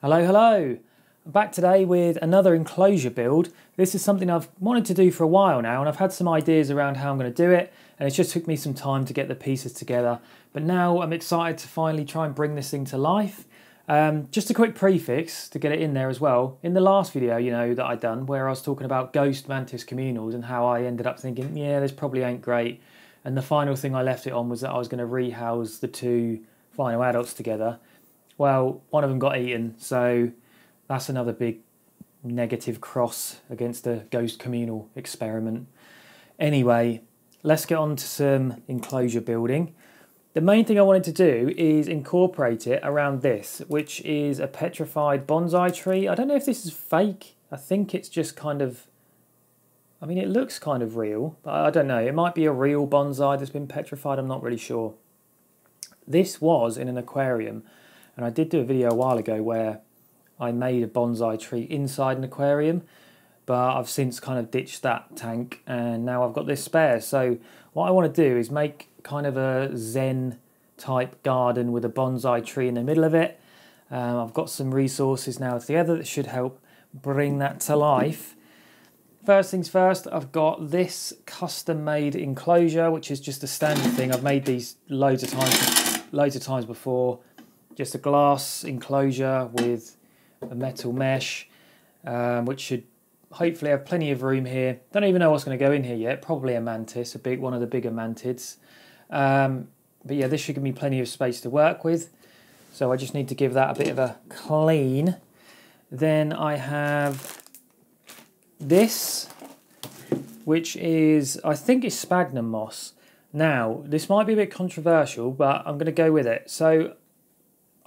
Hello, hello. I'm back today with another enclosure build. This is something I've wanted to do for a while now and I've had some ideas around how I'm going to do it and it just took me some time to get the pieces together. But now I'm excited to finally try and bring this thing to life. Um, just a quick prefix to get it in there as well. In the last video, you know, that I'd done where I was talking about ghost mantis communals and how I ended up thinking, yeah, this probably ain't great. And the final thing I left it on was that I was going to rehouse the two final adults together. Well, one of them got eaten, so that's another big negative cross against the ghost communal experiment. Anyway, let's get on to some enclosure building. The main thing I wanted to do is incorporate it around this, which is a petrified bonsai tree. I don't know if this is fake. I think it's just kind of, I mean, it looks kind of real, but I don't know. It might be a real bonsai that's been petrified. I'm not really sure. This was in an aquarium and I did do a video a while ago where I made a bonsai tree inside an aquarium, but I've since kind of ditched that tank and now I've got this spare. So what I want to do is make kind of a zen type garden with a bonsai tree in the middle of it. Um, I've got some resources now together that should help bring that to life. First things first, I've got this custom made enclosure, which is just a standard thing. I've made these loads of times, loads of times before just a glass enclosure with a metal mesh, um, which should hopefully have plenty of room here. Don't even know what's going to go in here yet. Probably a mantis, a big one of the bigger mantids. Um, but yeah, this should give me plenty of space to work with. So I just need to give that a bit of a clean. Then I have this, which is, I think it's sphagnum moss. Now, this might be a bit controversial, but I'm going to go with it. So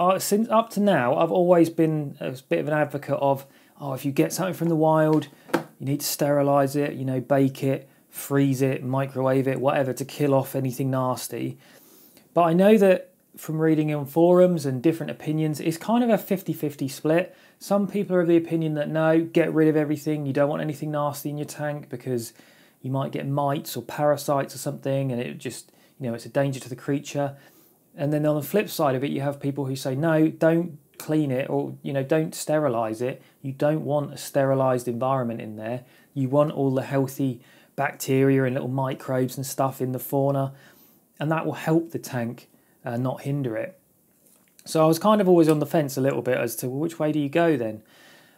uh, since up to now, I've always been a bit of an advocate of, oh, if you get something from the wild, you need to sterilize it, you know, bake it, freeze it, microwave it, whatever, to kill off anything nasty. But I know that from reading on forums and different opinions, it's kind of a 50 50 split. Some people are of the opinion that no, get rid of everything, you don't want anything nasty in your tank because you might get mites or parasites or something, and it just, you know, it's a danger to the creature. And then on the flip side of it, you have people who say, no, don't clean it or, you know, don't sterilize it. You don't want a sterilized environment in there. You want all the healthy bacteria and little microbes and stuff in the fauna, and that will help the tank, uh, not hinder it. So I was kind of always on the fence a little bit as to well, which way do you go then.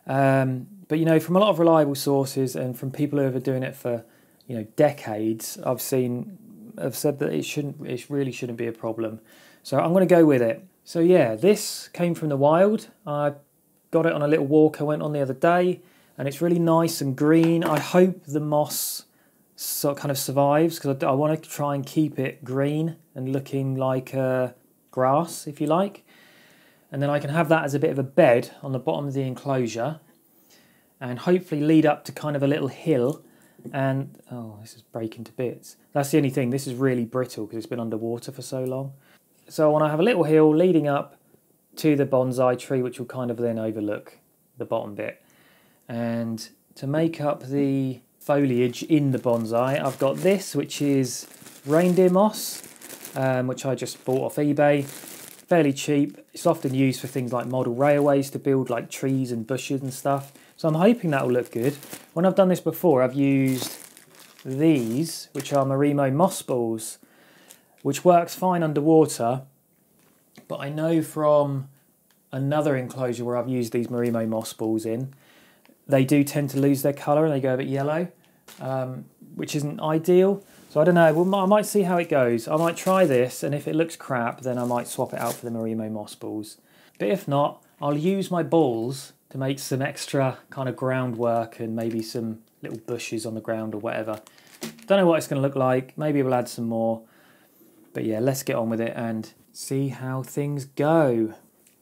Um, but you know, from a lot of reliable sources and from people who have been doing it for you know decades, I've seen have said that it shouldn't, it really shouldn't be a problem. So I'm going to go with it. So yeah, this came from the wild. I got it on a little walk I went on the other day, and it's really nice and green. I hope the moss sort kind of survives because I, I, want to try and keep it green and looking like uh, grass, if you like. And then I can have that as a bit of a bed on the bottom of the enclosure, and hopefully lead up to kind of a little hill and oh, this is breaking to bits. That's the only thing. This is really brittle because it's been underwater for so long. So when I want to have a little hill leading up to the bonsai tree, which will kind of then overlook the bottom bit. And to make up the foliage in the bonsai, I've got this, which is reindeer moss, um, which I just bought off eBay. Fairly cheap. It's often used for things like model railways to build like trees and bushes and stuff. So I'm hoping that will look good. When I've done this before, I've used these, which are Marimo moss balls, which works fine underwater. But I know from another enclosure where I've used these Marimo moss balls in, they do tend to lose their colour and they go a bit yellow, um, which isn't ideal. So I don't know, well, I might see how it goes. I might try this, and if it looks crap, then I might swap it out for the Marimo moss balls. But if not, I'll use my balls to make some extra kind of groundwork and maybe some little bushes on the ground or whatever. Don't know what it's going to look like. Maybe we'll add some more. But yeah, let's get on with it and see how things go.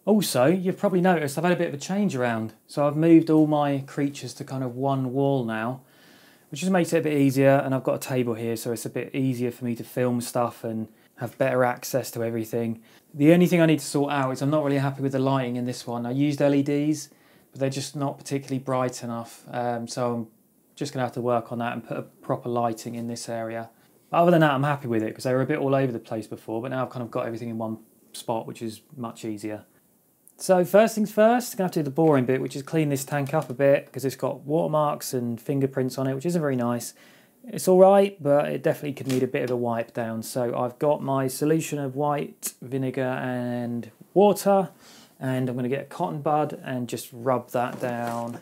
Also, you've probably noticed I've had a bit of a change around. So I've moved all my creatures to kind of one wall now, which just makes it a bit easier. And I've got a table here, so it's a bit easier for me to film stuff and have better access to everything. The only thing I need to sort out is I'm not really happy with the lighting in this one. I used LEDs but they're just not particularly bright enough. Um, so I'm just going to have to work on that and put a proper lighting in this area. But other than that, I'm happy with it because they were a bit all over the place before, but now I've kind of got everything in one spot, which is much easier. So first things first, I'm going to have to do the boring bit, which is clean this tank up a bit because it's got watermarks and fingerprints on it, which isn't very nice. It's all right, but it definitely could need a bit of a wipe down. So I've got my solution of white vinegar and water, and I'm going to get a cotton bud and just rub that down.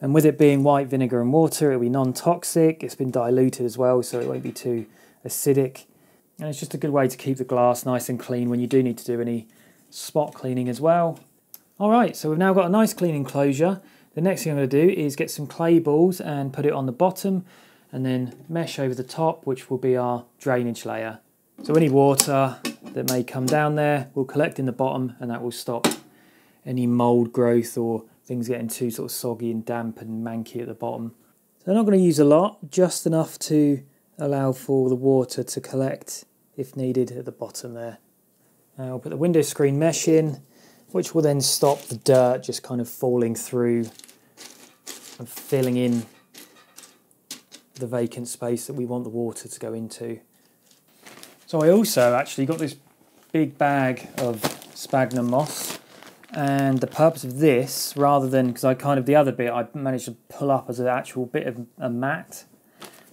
And with it being white vinegar and water, it'll be non-toxic. It's been diluted as well, so it won't be too acidic. And it's just a good way to keep the glass nice and clean when you do need to do any spot cleaning as well. All right, so we've now got a nice clean enclosure. The next thing I'm going to do is get some clay balls and put it on the bottom and then mesh over the top, which will be our drainage layer. So any water that may come down there will collect in the bottom and that will stop any mold growth or things getting too sort of soggy and damp and manky at the bottom. So I'm not going to use a lot, just enough to allow for the water to collect if needed at the bottom there. Now I'll put the window screen mesh in, which will then stop the dirt just kind of falling through and filling in the vacant space that we want the water to go into. So I also actually got this big bag of sphagnum moss and the purpose of this, rather than, because I kind of, the other bit I managed to pull up as an actual bit of a mat,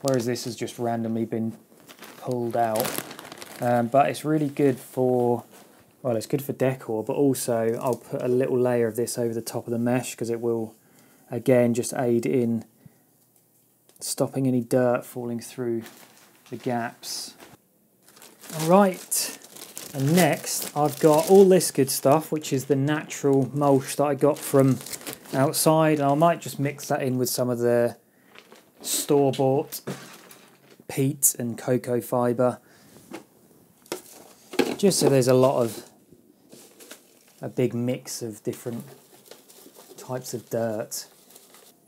whereas this has just randomly been pulled out. Um, but it's really good for, well, it's good for decor, but also I'll put a little layer of this over the top of the mesh because it will again just aid in stopping any dirt falling through the gaps. All right, and next I've got all this good stuff, which is the natural mulch that I got from outside. And I might just mix that in with some of the store-bought peat and cocoa fibre. Just so there's a lot of, a big mix of different types of dirt.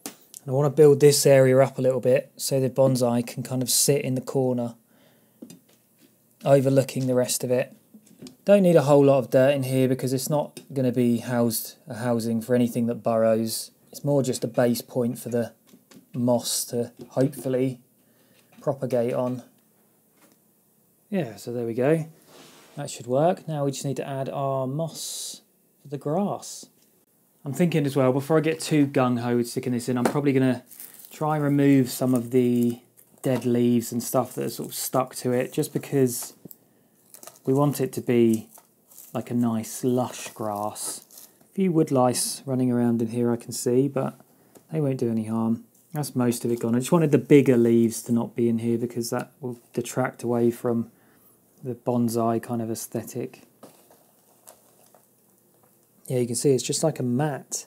And I want to build this area up a little bit so the bonsai can kind of sit in the corner overlooking the rest of it. Don't need a whole lot of dirt in here because it's not going to be housed a housing for anything that burrows. It's more just a base point for the moss to hopefully propagate on. Yeah, so there we go. That should work. Now we just need to add our moss for the grass. I'm thinking as well, before I get too gung-ho with sticking this in, I'm probably going to try and remove some of the dead leaves and stuff that are sort of stuck to it, just because we want it to be like a nice lush grass. A few woodlice running around in here I can see, but they won't do any harm. That's most of it gone. I just wanted the bigger leaves to not be in here because that will detract away from the bonsai kind of aesthetic. Yeah, you can see it's just like a mat.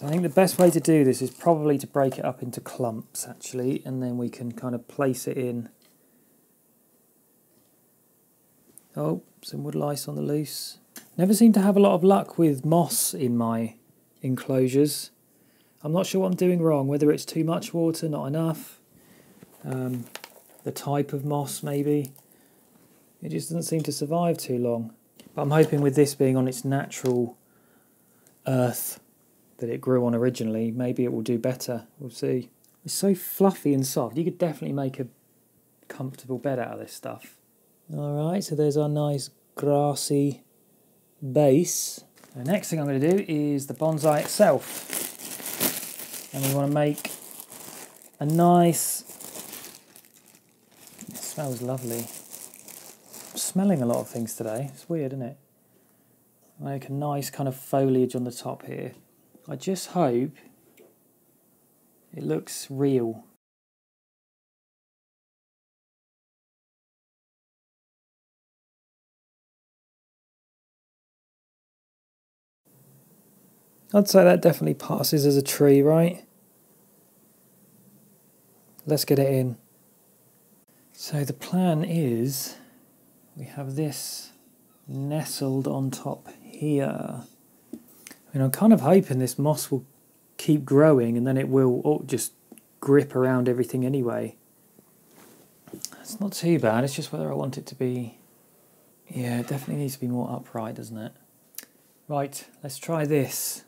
I think the best way to do this is probably to break it up into clumps actually, and then we can kind of place it in. Oh, some wood lice on the loose. Never seem to have a lot of luck with moss in my enclosures. I'm not sure what I'm doing wrong, whether it's too much water, not enough, um, the type of moss maybe. It just doesn't seem to survive too long. But I'm hoping with this being on its natural earth that it grew on originally, maybe it will do better. We'll see. It's so fluffy and soft. You could definitely make a comfortable bed out of this stuff. Alright, so there's our nice grassy base. The next thing I'm going to do is the bonsai itself. And we want to make a nice... It smells lovely smelling a lot of things today. It's weird, isn't it? Make a nice kind of foliage on the top here. I just hope it looks real. I'd say that definitely passes as a tree, right? Let's get it in. So the plan is we have this nestled on top here. I mean, I'm kind of hoping this moss will keep growing and then it will oh, just grip around everything anyway. It's not too bad, it's just whether I want it to be... Yeah, it definitely needs to be more upright, doesn't it? Right, let's try this.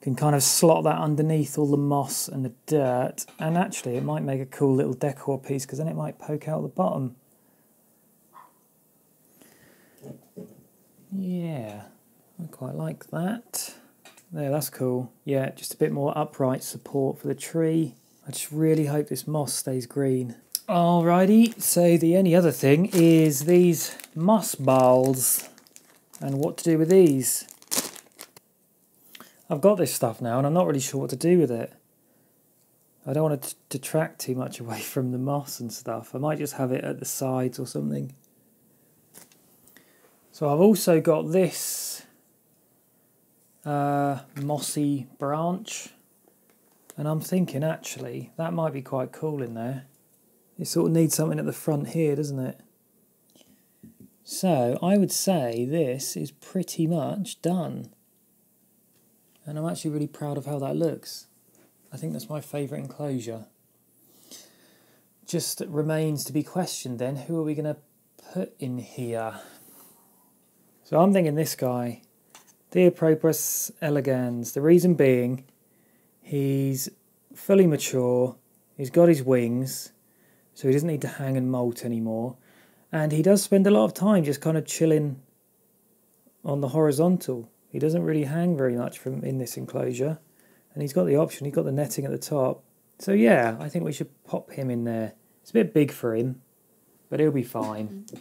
Can kind of slot that underneath all the moss and the dirt, and actually it might make a cool little decor piece because then it might poke out the bottom. Yeah, I quite like that. There, that's cool. Yeah, just a bit more upright support for the tree. I just really hope this moss stays green. Alrighty, so the only other thing is these moss balls and what to do with these. I've got this stuff now and I'm not really sure what to do with it. I don't want to detract too much away from the moss and stuff. I might just have it at the sides or something. So I've also got this uh, mossy branch and I'm thinking actually that might be quite cool in there. It sort of needs something at the front here, doesn't it? So I would say this is pretty much done. And I'm actually really proud of how that looks. I think that's my favourite enclosure. Just remains to be questioned then, who are we going to put in here? So I'm thinking this guy, Theopropus elegans. The reason being, he's fully mature, he's got his wings, so he doesn't need to hang and molt anymore. And he does spend a lot of time just kind of chilling on the horizontal. He doesn't really hang very much from in this enclosure. And he's got the option, he's got the netting at the top. So yeah, I think we should pop him in there. It's a bit big for him, but he'll be fine.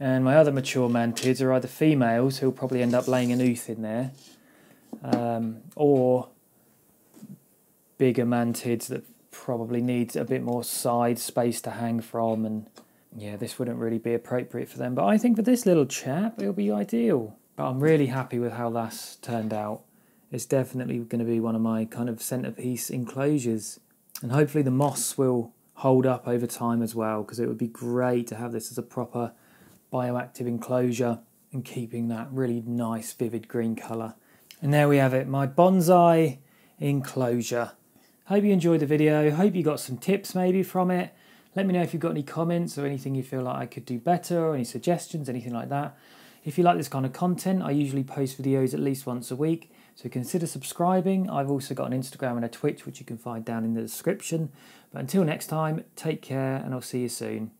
And my other mature mantids are either females who'll probably end up laying an ooth in there, um, or bigger mantids that probably needs a bit more side space to hang from and yeah this wouldn't really be appropriate for them but I think for this little chap it'll be ideal but I'm really happy with how that's turned out it's definitely going to be one of my kind of centerpiece enclosures and hopefully the moss will hold up over time as well because it would be great to have this as a proper bioactive enclosure and keeping that really nice vivid green colour and there we have it my bonsai enclosure Hope you enjoyed the video. Hope you got some tips maybe from it. Let me know if you've got any comments or anything you feel like I could do better or any suggestions, anything like that. If you like this kind of content, I usually post videos at least once a week, so consider subscribing. I've also got an Instagram and a Twitch, which you can find down in the description. But until next time, take care and I'll see you soon.